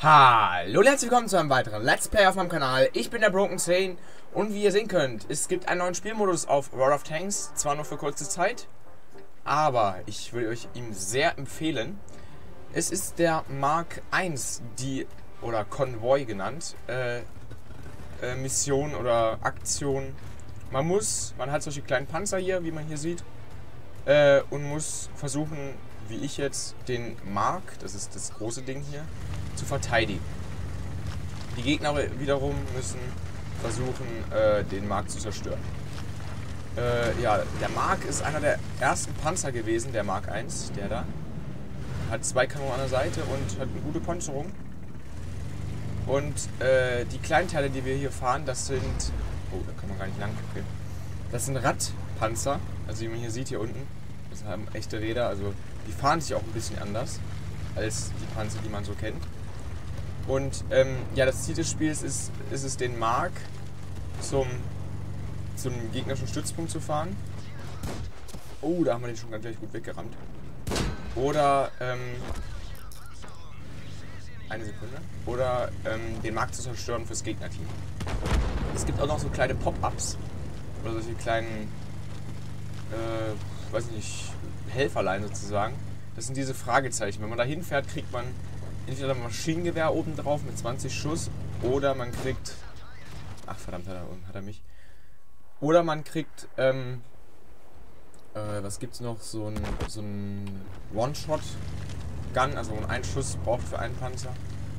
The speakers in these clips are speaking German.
Hallo und herzlich willkommen zu einem weiteren Let's Play auf meinem Kanal. Ich bin der Broken Sane und wie ihr sehen könnt, es gibt einen neuen Spielmodus auf World of Tanks, zwar nur für kurze Zeit, aber ich will euch ihm sehr empfehlen. Es ist der Mark I, die, oder Konvoi genannt, äh, äh, Mission oder Aktion. Man muss, man hat solche kleinen Panzer hier, wie man hier sieht, äh, und muss versuchen, wie ich jetzt, den Mark, das ist das große Ding hier, zu verteidigen. Die Gegner wiederum müssen versuchen, äh, den Mark zu zerstören. Äh, ja, der Mark ist einer der ersten Panzer gewesen, der Mark 1, der da. Hat zwei Kanonen an der Seite und hat eine gute Panzerung. Und äh, die Kleinteile, die wir hier fahren, das sind... Oh, da kann man gar nicht lang. Okay. Das sind Radpanzer, also wie man hier sieht hier unten. Das haben echte Räder, also die fahren sich auch ein bisschen anders als die Panzer, die man so kennt. Und ähm, ja, das Ziel des Spiels ist, ist es, den Mark zum, zum gegnerischen Stützpunkt zu fahren. Oh, da haben wir den schon ganz gleich gut weggerammt. Oder, ähm, eine Sekunde. Oder ähm, den Markt zu zerstören fürs Gegnerteam. Es gibt auch noch so kleine Pop-Ups. Oder solche kleinen, äh, weiß nicht, Helferlein sozusagen. Das sind diese Fragezeichen. Wenn man da hinfährt, kriegt man entweder Maschinengewehr oben drauf mit 20 Schuss oder man kriegt. Ach verdammt, hat er, hat er mich. Oder man kriegt, ähm, äh, was gibt's noch? So ein, so ein One-Shot-Gun, also ein Einschuss braucht für einen Panzer.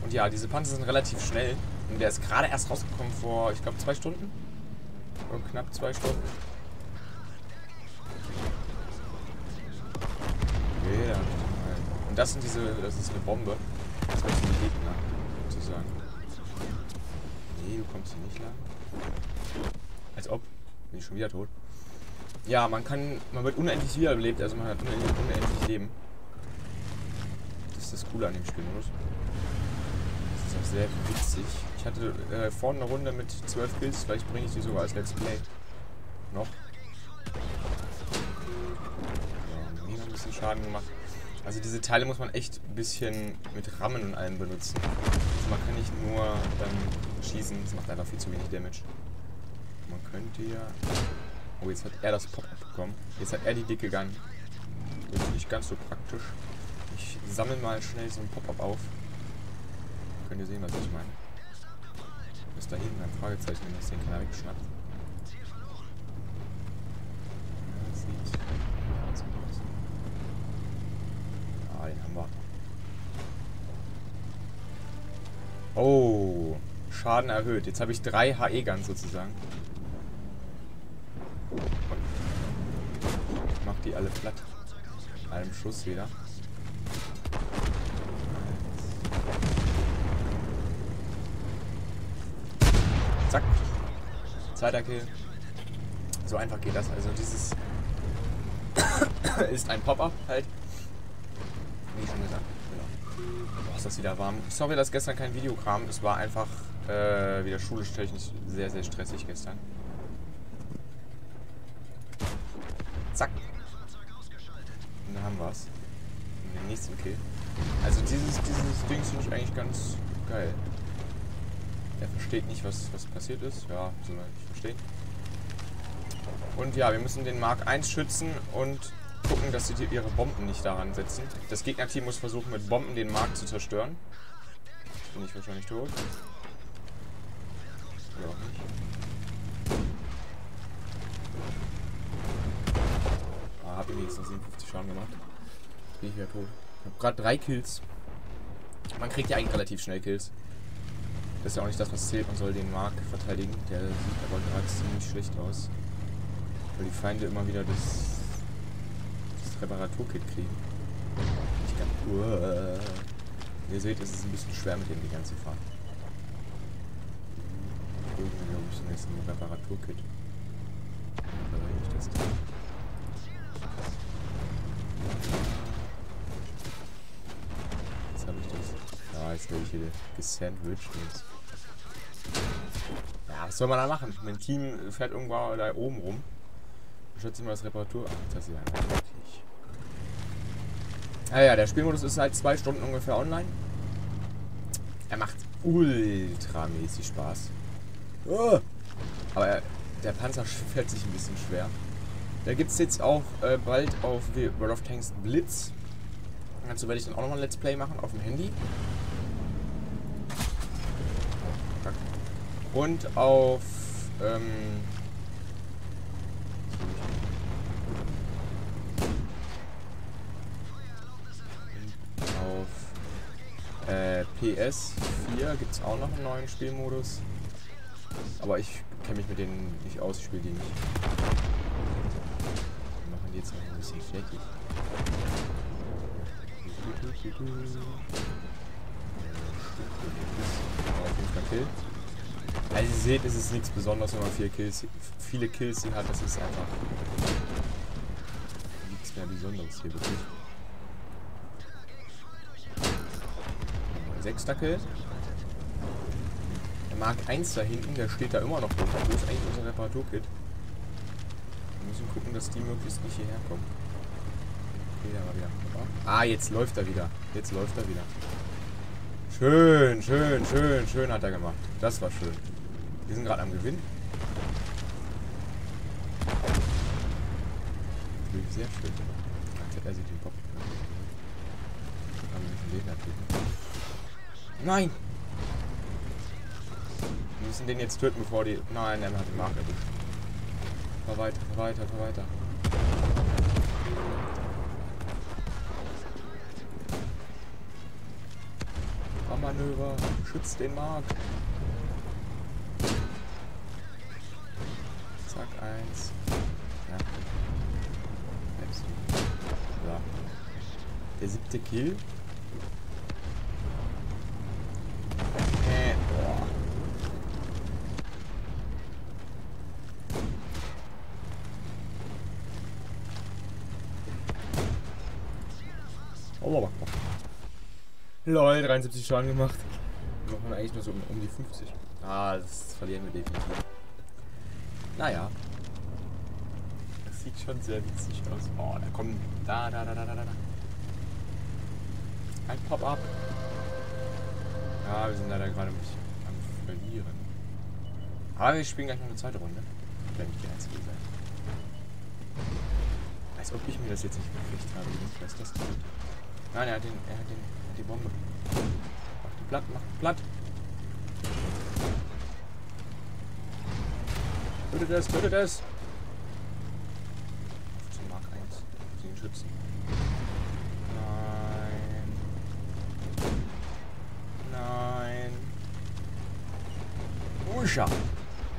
Und ja, diese Panzer sind relativ schnell. Und der ist gerade erst rausgekommen vor, ich glaube, zwei Stunden. Oder knapp zwei Stunden. Okay, Und das sind diese, das ist eine Bombe. Gegner, sozusagen. Nee, du kommst hier nicht lang. Als ob. Bin ich schon wieder tot. Ja, man kann, man wird unendlich wiederbelebt, also man hat unendlich, unendlich Leben. Das ist das Coole an dem Spielmodus. Das ist auch sehr witzig. Ich hatte äh, vorne eine Runde mit 12 Kills, vielleicht bringe ich die sogar als Let's Play. Noch. Ja, ein bisschen Schaden gemacht. Also diese Teile muss man echt ein bisschen mit Rammen und allem benutzen. Also man kann nicht nur ähm, schießen, das macht einfach viel zu wenig Damage. Man könnte ja... Oh, jetzt hat er das Pop-Up bekommen. Jetzt hat er die dicke Gun. Das ist nicht ganz so praktisch. Ich sammle mal schnell so ein Pop-Up auf. Könnt ihr sehen, was ich meine. Bis da hinten ein Fragezeichen, wenn das den keiner wegschnappt. Schaden erhöht. Jetzt habe ich drei HE-Guns sozusagen. Ich mach die alle platt. Mit einem Schuss wieder. Zack. Zweiter Kill. So einfach geht das. Also dieses ist ein Pop-Up halt. Wie schon gesagt. Boah, ist das wieder warm. Sorry, dass gestern kein Video kam. Es war einfach äh, wieder schulisch technisch sehr, sehr stressig gestern. Zack. Und dann haben wir es. Den nächsten Kill. Also dieses, dieses Ding finde ich eigentlich ganz geil. Er versteht nicht, was, was passiert ist. Ja, soll er nicht verstehen. Und ja, wir müssen den Mark 1 schützen und gucken, dass sie ihre Bomben nicht daran setzen. Das Gegnerteam muss versuchen, mit Bomben den Markt zu zerstören. Bin ich wahrscheinlich tot. Auch nicht. Ah, hab jetzt noch 57 Schaden gemacht. Bin ich wieder tot. Ich hab gerade drei Kills. Man kriegt ja eigentlich relativ schnell Kills. Das ist ja auch nicht das, was zählt. Man soll den Mark verteidigen. Der sieht aber gerade ziemlich schlecht aus. Weil die Feinde immer wieder das Reparaturkit kriegen. Ich kann. Uh, ihr seht, es ist ein bisschen schwer mit dem die ganze Fahrt. Irgendwie glaube ich jetzt ein Reparaturkit. ich das Teil. Jetzt habe ich das. Ja, jetzt werde ich hier gesandwiched. Ja, was soll man da machen? Mein Team fährt irgendwo da oben rum. Ich schätze mal das Reparatur. Ach, das ist ja wirklich. Ja, ja, der Spielmodus ist seit zwei Stunden ungefähr online. Er macht ultramäßig Spaß. Oh. Aber er, der Panzer fällt sich ein bisschen schwer. Da gibt es jetzt auch äh, bald auf World of Tanks Blitz. Dazu werde ich dann auch nochmal ein Let's Play machen auf dem Handy. Und auf ähm, äh, PS4 gibt es auch noch einen neuen Spielmodus. Aber ich kenne mich mit denen nicht aus, ich spiele die nicht. Wir machen die jetzt noch ein bisschen fertig. Kill. Also ihr seht, es ist nichts Besonderes, wenn man viele Kills, viele Kills hier hat. Das ist einfach nichts mehr Besonderes hier wirklich. Sechster Kill. Der Mark 1 da hinten, der steht da immer noch rum. Wo ist eigentlich unser Reparaturkit? Wir müssen gucken, dass die möglichst nicht hierher kommen. Okay, der war wieder. Ah, jetzt läuft er wieder. Jetzt läuft er wieder. Schön, schön, schön, schön hat er gemacht. Das war schön. Wir sind gerade am Gewinn. Sehr schön. Als hätte er sich den Kopf. Nein! Müssen den jetzt töten, bevor die... Nein, er hat den Mark erwischt. Fahr weiter, fahr weiter, fahr weiter. Manöver. Schützt den Markt. Zack, eins. Ja. Der siebte Kill. Äh, boah. Oh, Lol, 73 Schaden gemacht. Wir machen eigentlich nur so um, um die 50. Ah, das verlieren wir definitiv. Naja. Das sieht schon sehr witzig aus. Oh, da kommt. Da, da, da, da, da, da. Ein Pop-up. Ja, wir sind leider gerade am Verlieren. Aber wir spielen gleich noch eine zweite Runde. Wenn ich der Einzige sein. Als ob ich mir das jetzt nicht gekriegt habe. Ich weiß das nicht. Nein, er hat den, er hat den die Bombe. Mach die platt, mach die platt. Tötet es, tötet es. Zum Mark 1. Sie ihn schützen. Nein. Nein. Usha.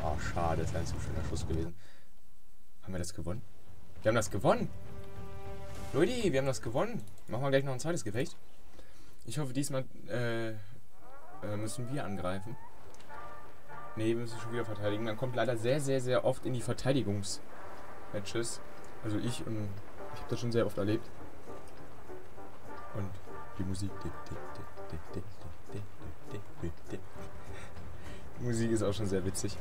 Oh, schade, das wäre ein zu schöner Schuss gewesen. Haben wir das gewonnen? Wir haben das gewonnen. Leute, wir haben das gewonnen. Machen wir gleich noch ein zweites Gefecht. Ich hoffe, diesmal äh, äh, müssen wir angreifen. Ne, wir müssen schon wieder verteidigen. Man kommt leider sehr, sehr, sehr oft in die Verteidigungsmatches. Also ich und ich habe das schon sehr oft erlebt. Und die Musik. Die Musik ist auch schon sehr witzig.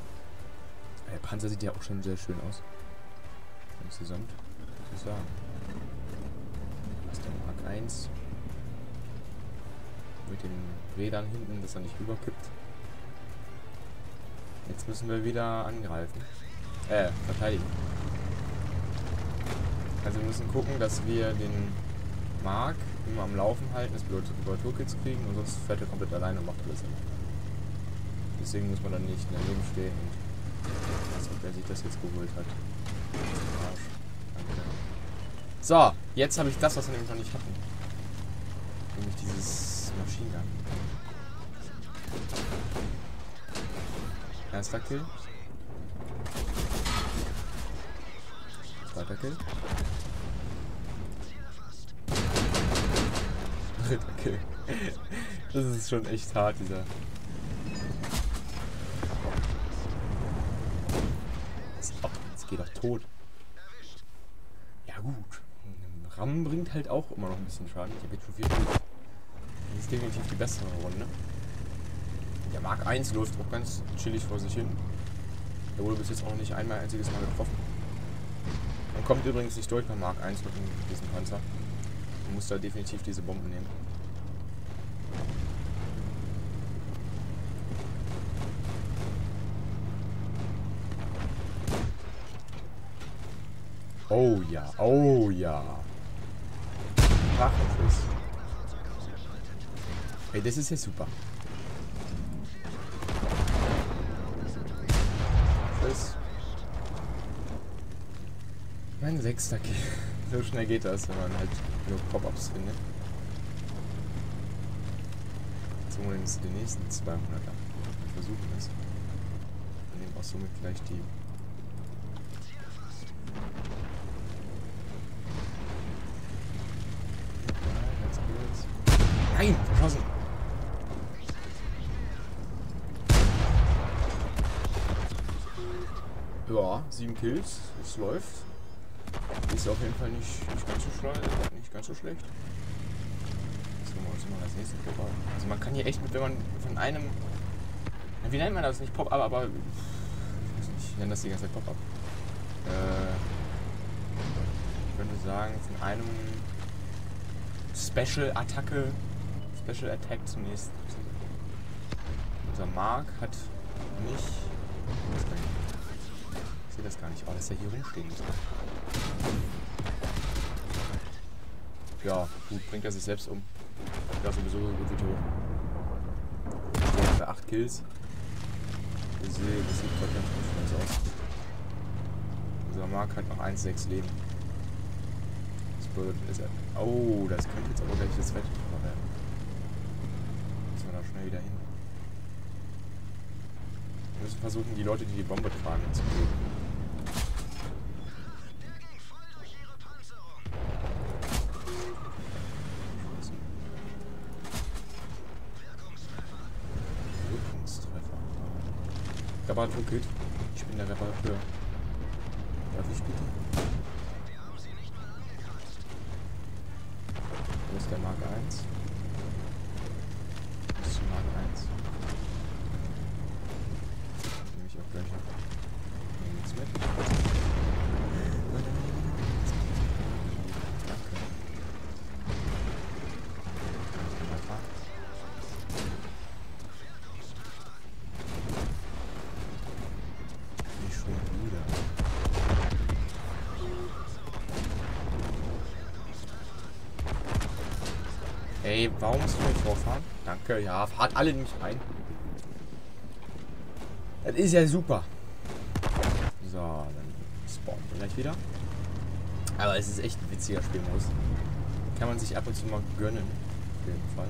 Der Panzer sieht ja auch schon sehr schön aus. Insgesamt, muss ich sagen. Das ist der Mark 1 mit den Rädern hinten, dass er nicht überkippt. Jetzt müssen wir wieder angreifen. Äh, verteidigen. Also wir müssen gucken, dass wir den Mark immer am Laufen halten, dass wir Reparaturkits kriegen und sonst fährt er komplett alleine und macht alles immer. Deswegen muss man dann nicht daneben stehen und als ob er sich das jetzt geholt hat. So, jetzt habe ich das, was wir nämlich noch nicht hatten. Nämlich dieses Machine Gun. Erster Kill. Zweiter Kill. Dritter Kill. Das ist schon echt hart, dieser. Jetzt geht doch tot. Ram bringt halt auch immer noch ein bisschen Schaden. Ich habe jetzt schon vier Das ist definitiv die bessere Runde. Der Mark 1 läuft auch ganz chillig vor sich hin. Der wurde bis jetzt auch nicht einmal einziges Mal getroffen. Man kommt übrigens nicht durch bei Mark 1 mit diesem Panzer. Man muss da definitiv diese Bomben nehmen. Oh ja, oh ja. Drachenschuss. Ey, das ist ja super. Tschüss. Mein sechster Kill. So schnell geht das, wenn man halt nur Pop-Ups findet. Jetzt holen wir uns die nächsten 200er. Wir versuchen es. Wir nehmen auch somit gleich die Nein, verschossen. Ja, sieben Kills. Es läuft. Ist auf jeden Fall nicht, nicht ganz so schlecht. Nicht ganz so schlecht. So, was immer als nächstes Pop Also man kann hier echt mit, wenn man von einem. Wie nennt man das? Nicht Pop-Up, aber. Ich weiß nicht, ich nenne das die ganze Zeit Pop-Up. Äh, ich könnte sagen, von einem Special-Attacke Special Attack zunächst. Unser Mark hat nicht. Sehe das gar nicht. Oh, dass er hier rumstehen muss. Ja, gut, bringt er sich selbst um. Ja, sowieso gut wie tot. Für 8 Kills. Ich sehe, das sieht gerade ganz gut aus. Unser Mark hat noch 1,6 Leben. Das bedeutet, ist er. Oh, das könnte jetzt aber gleich das Fett werden schnell wieder hin. Wir müssen versuchen, die Leute, die die Bombe tragen, zu töten. Ey, warum musst du nicht vorfahren? Danke, ja, fahrt alle nicht rein. Das ist ja super. So, dann spawnen wir gleich wieder. Aber es ist echt ein witziger Spielmodus. Kann man sich ab und zu mal gönnen. Auf jeden Fall.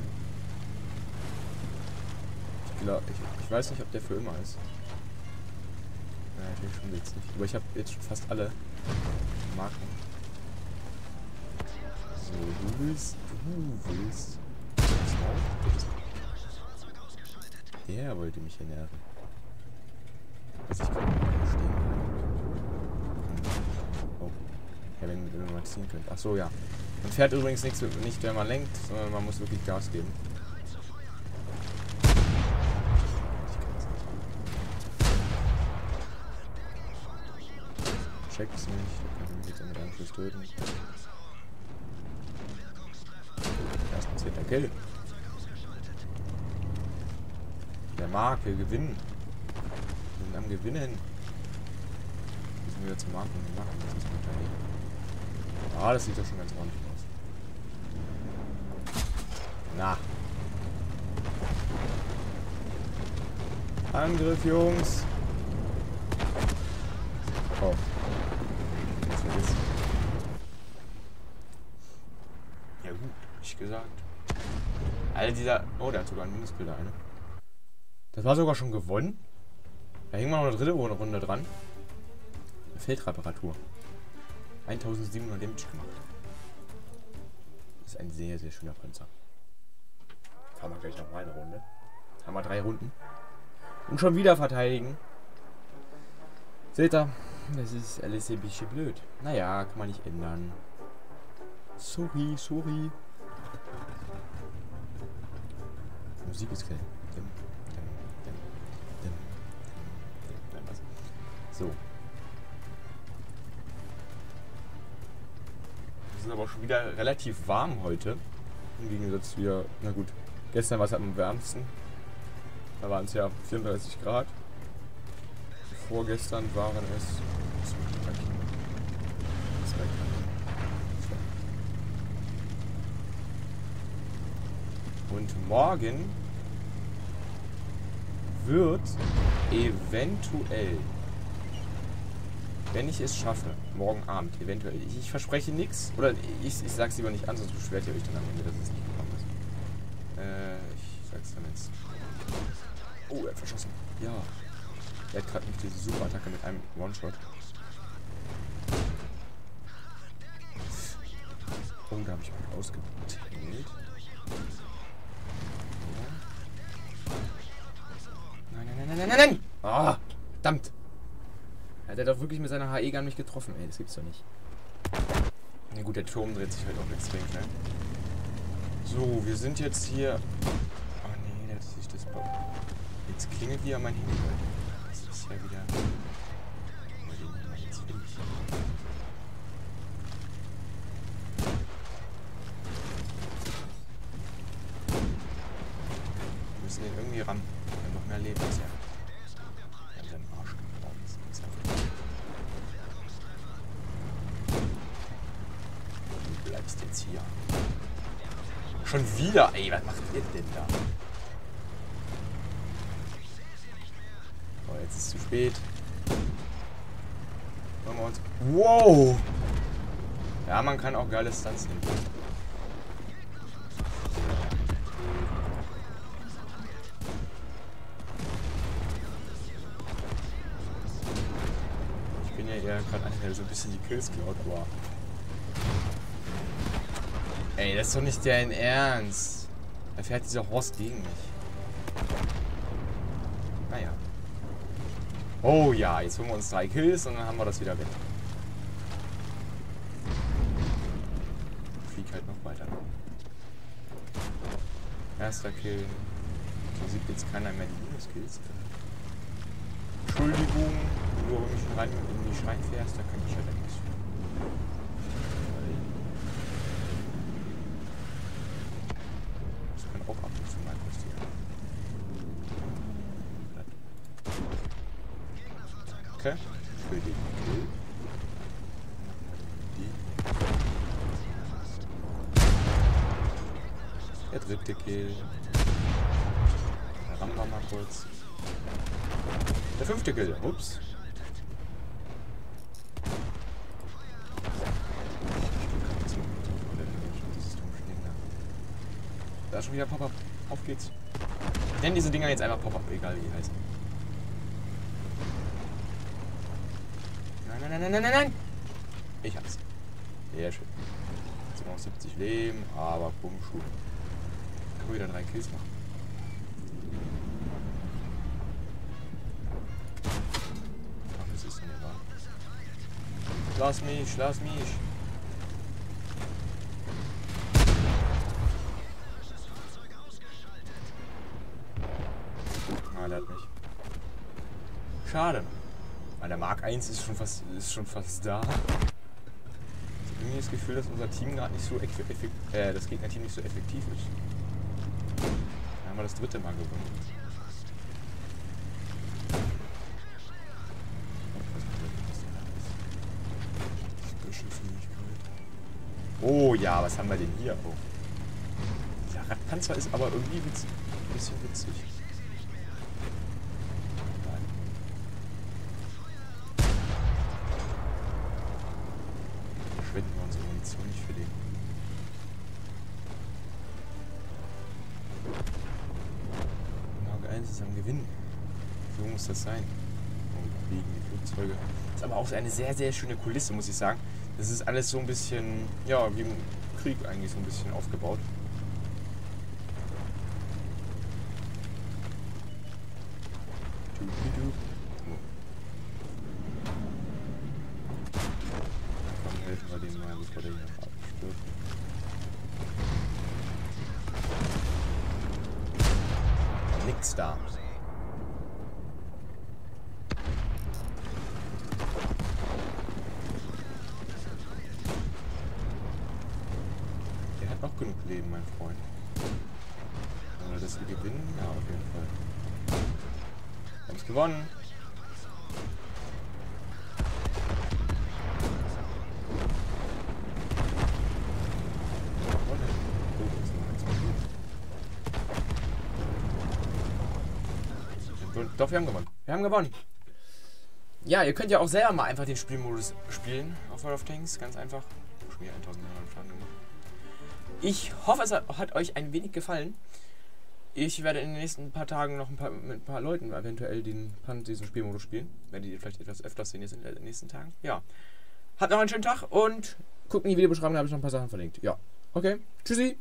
Ich, glaub, ich, ich weiß nicht, ob der für immer ist. Ja, natürlich schon witzig. Aber ich habe jetzt schon fast alle Marken. So, du willst, du willst. Der wollte mich hier nerven. Ich gerade nicht verstehen Oh. Ja, wenn, wenn man ziehen könnte. Ach so, ja. Man fährt übrigens nicht, nicht, wenn man lenkt, sondern man muss wirklich Gas geben. Checkt's nicht. Da kann ich mich jetzt mit einem Schuss töten. Zehnter Kill. Der Mark, wir gewinnen. Wir sind am Gewinnen. Müssen wir jetzt Marken machen, das ist gut. Ah, das sieht doch schon ganz ordentlich aus. Na. Angriff, Jungs. Oh. Ja gut, ich gesagt. All dieser... Oh, der hat sogar einen Minusbilder eine. Das war sogar schon gewonnen. Da hängen wir noch eine dritte Runde dran. Feldreparatur. 1700 Damage gemacht. Das ist ein sehr, sehr schöner Panzer. Fahren wir gleich noch mal eine Runde. Haben wir drei Runden. Und schon wieder verteidigen. Seht ihr? Das ist alles ein bisschen blöd. Naja, kann man nicht ändern. Sorry, sorry. Musik ist geil. Nein, was? So. Wir sind aber auch schon wieder relativ warm heute. Im Gegensatz zu na gut, gestern war es halt am wärmsten. Da waren es ja 34 Grad. Vorgestern waren es. Und morgen wird eventuell, wenn ich es schaffe, morgen Abend, eventuell, ich, ich verspreche nichts, oder ich, ich sag's lieber nicht an, sonst beschwert ihr euch dann am Ende, dass es nicht gekommen ist. Äh, ich sag's dann jetzt. Oh, er hat verschossen. Ja. Er hat gerade nicht diese Super-Attacke mit einem One-Shot. Oh, da habe ich mich ausgeteilt. Nein, nein, nein! Ah, verdammt! Hat er doch wirklich mit seiner HE-Gun mich getroffen, ey. Das gibt's doch nicht. Na gut, der Turm dreht sich halt auch extrem schnell. So, wir sind jetzt hier... Oh nee, hat sich das... Jetzt klingelt wieder mein Handy. Das ist ja wieder... Wir müssen den irgendwie ran. Wir haben noch mehr Leben als er. Wir haben seinen Arsch gebaut. Das ist einfach- Du bleibst jetzt hier. Schon wieder? Ey, was macht ihr denn da? Oh, jetzt ist es zu spät. Wollen wir uns... Wow! Ja, man kann auch geile Stunts nehmen. Ich bin ja eher gerade einer, der so ein bisschen die Kills klaut, aber... Ey, das ist doch nicht dein Ernst. Da fährt dieser Horst gegen mich. Naja. Oh ja, jetzt holen wir uns drei Kills und dann haben wir das wieder weg. Flieg halt noch weiter. Erster Kill. So sieht jetzt keiner mehr die Minuskills. Entschuldigung, wenn du mich rein in die Schrein fährst, da kann ich halt nichts für. Das kann auch ab und zu mal passieren. Okay. Für den Kill. Die. Der dritte Kill. Rammen wir mal kurz. Der fünfte Kill. Ups. Da ist schon wieder Pop-Up. Auf geht's. Ich nenne diese Dinger jetzt einfach Pop-Up, egal wie die heißen. Nein, nein, nein, nein, nein! Ich hab's. Sehr schön. Jetzt noch 70 Leben, aber bumm, Schuh. Kann man wieder drei Kills machen. Ach, das ist mir wahr. Lass mich, lass mich. Ah, der hat mich. Schade. Der Mark 1 ist schon fast, ist schon fast da. Ich habe irgendwie das Gefühl, dass unser Team gerade nicht so effektiv, äh, das Gegnerteam nicht so effektiv ist. Da haben wir das dritte Mal gewonnen. Oh ja, was haben wir denn hier? Oh. Dieser Radpanzer ist aber irgendwie witz ein bisschen witzig. Muss das sein. Und fliegen die Flugzeuge. Ist aber auch eine sehr, sehr schöne Kulisse, muss ich sagen. Das ist alles so ein bisschen, ja, wie im Krieg eigentlich so ein bisschen aufgebaut. Dupidu. Komm, helfen wir dem mal, bevor der hier abstirbt. Nix da. Der hat noch genug Leben, mein Freund. Wollen wir das hier gewinnen? Ja, auf jeden Fall. Wir haben es gewonnen. Gewonnen. Oh, da ist noch eins passiert. Doch, wir haben gewonnen. Wir haben gewonnen. Ja, ihr könnt ja auch selber mal einfach den Spielmodus spielen auf World of Tanks. Ganz einfach. Schon wieder 1900 Fragen gemacht. Ich hoffe, es hat euch ein wenig gefallen. Ich werde in den nächsten paar Tagen noch ein paar, mit ein paar Leuten eventuell den, diesen Spielmodus spielen. Werdet ihr vielleicht etwas öfter sehen jetzt in den nächsten Tagen. Ja. Habt noch einen schönen Tag und guckt in die Videobeschreibung, da habe ich noch ein paar Sachen verlinkt. Ja. Okay. Tschüssi.